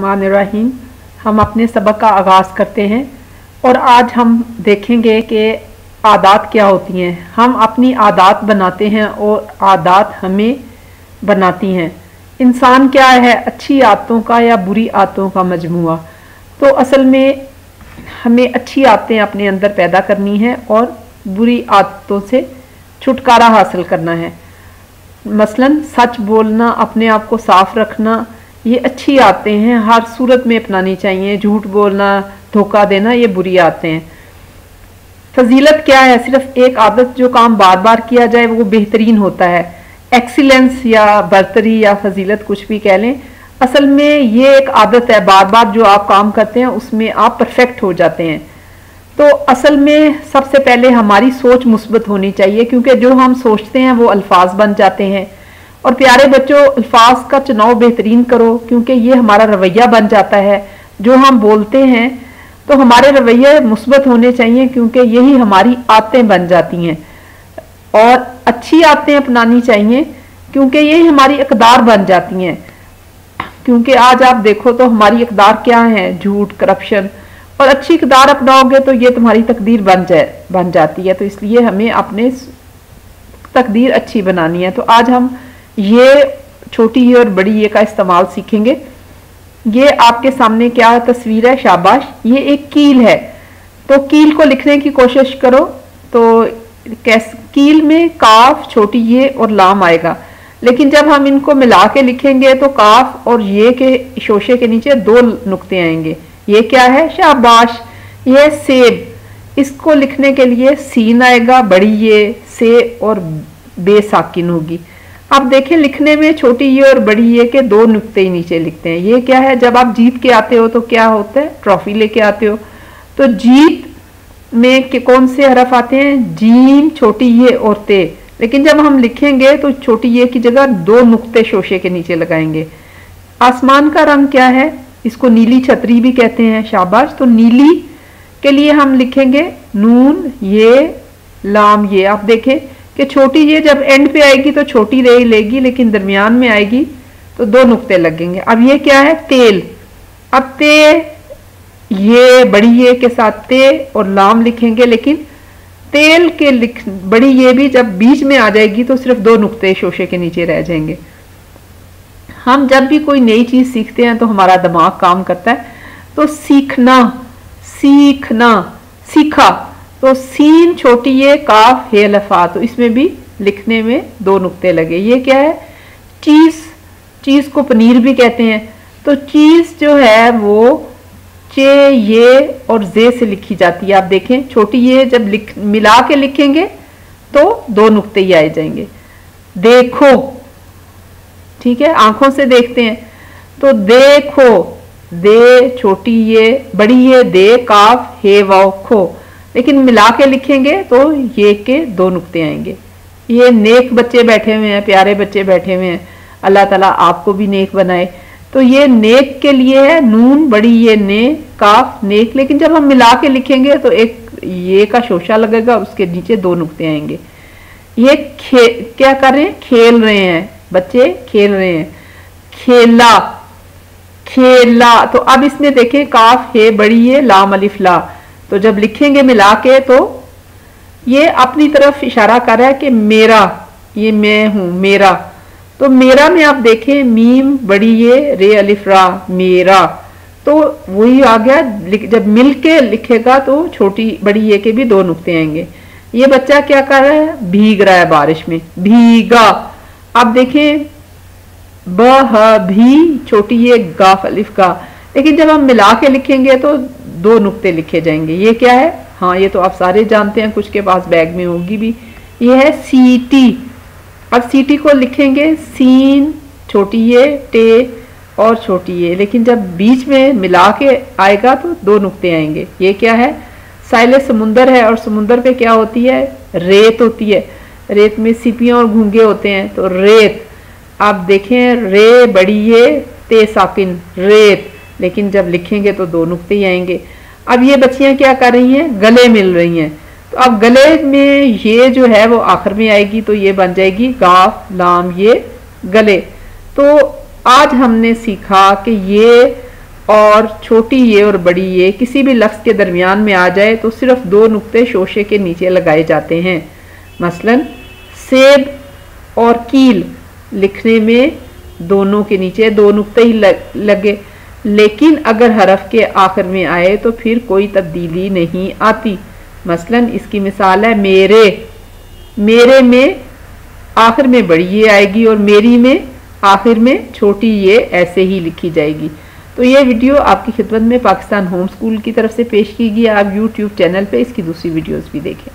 बिस्मिल्लाहिर्रहमानिर्रहीम हम अपने सबक का आगाज़ करते हैं और आज हम देखेंगे कि आदात क्या होती हैं। हम अपनी आदात बनाते हैं और आदात हमें बनाती हैं। इंसान क्या है? अच्छी आदतों का या बुरी आदतों का मजमू तो असल में हमें अच्छी आदतें अपने अंदर पैदा करनी है और बुरी आदतों से छुटकारा हासिल करना है। मसलन सच बोलना, अपने आप को साफ़ रखना ये अच्छी आते हैं, हर सूरत में अपनानी चाहिए, झूठ बोलना, धोखा देना, ये बुरी आते हैं। फजीलत क्या है? सिर्फ़ एक आदत जो काम बार बार किया जाए, वो बेहतरीन होता है। एक्सीलेंस या बर्तरी या फजीलत, कुछ भी कह लें, असल में ये एक आदत है बार बार जो आप काम करते हैं, उसमें आप परफेक्ट हो जाते हैं। तो असल में सबसे पहले हमारी सोच मुस्बत होनी चाहिए, क्योंकि जो हम सोचते हैं, वो अल्फाज बन जाते हैं। और प्यारे बच्चों, अल्फाज का चुनाव बेहतरीन करो, क्योंकि ये हमारा रवैया बन जाता है। जो हम बोलते हैं तो हमारे रवैये मुस्बत होने चाहिए, क्योंकि यही हमारी आदतें बन जाती हैं। और अच्छी आदतें अपनानी चाहिए, क्योंकि यही हमारी इकदार बन जाती हैं। क्योंकि आज आप देखो तो हमारी इकदार क्या है? झूठ, करप्शन। और अच्छी इकदार अपनाओगे तो ये तुम्हारी तकदीर बन जाए, बन जाती है। तो इसलिए हमें अपने तकदीर अच्छी बनानी है। तो आज हम ये छोटी ये और बड़ी ये का इस्तेमाल सीखेंगे। ये आपके सामने क्या तस्वीर है? शाबाश। ये एक कील है। तो कील को लिखने की कोशिश करो। तो कैस, कील में काफ, छोटी ये और लाम आएगा। लेकिन जब हम इनको मिला के लिखेंगे तो काफ और ये के शोशे के नीचे दो नुक्ते आएँगे। ये क्या है? शाबाश। ये सेब। इसको लिखने के लिए सीन आएगा, बड़ी ये, से और बेसाकिन होगी। अब देखें, लिखने में छोटी ये और बड़ी ये के दो नुकते ही नीचे लिखते हैं। ये क्या है? जब आप जीत के आते हो तो क्या होता है? ट्रॉफी लेके आते हो। तो जीत में के कौन से हरफ आते हैं? जीन, छोटी ये और ते। लेकिन जब हम लिखेंगे तो छोटी ये की जगह दो नुक्ते शोशे के नीचे लगाएँगे। आसमान का रंग क्या है? इसको नीली छतरी भी कहते हैं, शाबाश। तो नीली के लिए हम लिखेंगे नून, ये, लाम, ये। आप देखें कि छोटी ये जब एंड पे आएगी तो छोटी रे लेगी, लेकिन दरमियान में आएगी तो दो नुक्ते लगेंगे। अब ये क्या है? तेल। अब ते ये बड़ी ये के साथ ते और लाम लिखेंगे, लेकिन तेल के लिख, बड़ी ये भी जब बीच में आ जाएगी तो सिर्फ़ दो नुक्ते शोशे के नीचे रह जाएँगे। हम जब भी कोई नई चीज़ सीखते हैं तो हमारा दिमाग काम करता है। तो सीखना सीखना, सीखा। तो सीन छोटी ये काफ, हे लफा तो इसमें भी लिखने में दो नुक्ते लगे। ये क्या है? चीज़ चीज़ को पनीर भी कहते हैं। तो चीज़ जो है वो चे, ये और जे से लिखी जाती है। आप देखें, छोटी ये जब लिख, मिला के लिखेंगे तो दो नुक्ते ही आए जाएँगे। देखो, ठीक है, आँखों से देखते हैं। तो देखो, दे छोटी ये, बड़ी ये, दे काफ, हे वाओ, खो। लेकिन मिला के लिखेंगे तो ये के दो नुक्ते आएँगे। ये नेक बच्चे बैठे हुए हैं, प्यारे बच्चे बैठे हुए हैं। अल्लाह ताला आपको भी नेक बनाए। तो ये नेक के लिए है, नून बड़ी ये ने काफ नेक। लेकिन जब हम मिला के लिखेंगे तो एक ये का शोशा लगेगा, उसके नीचे दो नुक्ते आएँगे। ये खे, क्या कर रहे हैं? खेल रहे हैं। बच्चे खेल रहे हैं। खेला खेला। तो अब इसमें देखें, काफ है, बड़ी है, लाम, अलिफ, ला। तो जब लिखेंगे मिला के तो ये अपनी तरफ़ इशारा कर रहा है कि मेरा, ये मैं हूँ, मेरा। तो मेरा में आप देखें, मीम, बड़ी ये, रे अलिफ्रा मेरा। तो वही आ गया जब मिल के लिखेगा तो छोटी, बड़ी ये के भी दो नुक्ते आएँगे। ये बच्चा क्या कर रहा है? भीग रहा है बारिश में। भीगा। आप देखें, ब भी, छोटी ये गाफ अलिफ का लेकिन जब हम मिला के लिखेंगे तो दो नुक्ते लिखे जाएँगे। ये क्या है? हाँ ये तो आप सारे जानते हैं, कुछ के पास बैग में होगी भी। ये है सी टी अब सी टी को लिखेंगे सीन, छोटी ये, टे और छोटी ये। लेकिन जब बीच में मिला के आएगा तो दो नुक्ते आएँगे। ये क्या है? साइले समुंदर है और समुंदर पे क्या होती है? रेत होती है। रेत में सिपियाँ और घूँगे होते हैं तो रेत। आप देखें, रे बड़ी ये, ते साकिन, रेत। लेकिन जब लिखेंगे तो दो नुक्ते ही आएँगे। अब ये बच्चियाँ क्या कर रही हैं? गले मिल रही हैं। तो अब गले में ये जो है वो आखिर में आएगी तो ये बन जाएगी गाफ लाम, ये गले। तो आज हमने सीखा कि ये और छोटी ये और बड़ी ये किसी भी लफ्ज़ के दरमियान में आ जाए तो सिर्फ़ दो नुक्ते शोशे के नीचे लगाए जाते हैं। मसलन, सेब और कील लिखने में दोनों के नीचे दो नुक्ते ही लगे। लेकिन अगर हरफ के आखिर में आए तो फिर कोई तब्दीली नहीं आती। मसलन इसकी मिसाल है मेरे। मेरे में आखिर में बड़ी ये आएगी और मेरी में आखिर में छोटी ये ऐसे ही लिखी जाएगी। तो ये वीडियो आपकी खिदमत में पाकिस्तान होम स्कूल की तरफ़ से पेश की गई आप यूट्यूब चैनल पे इसकी दूसरी वीडियोस भी देखें।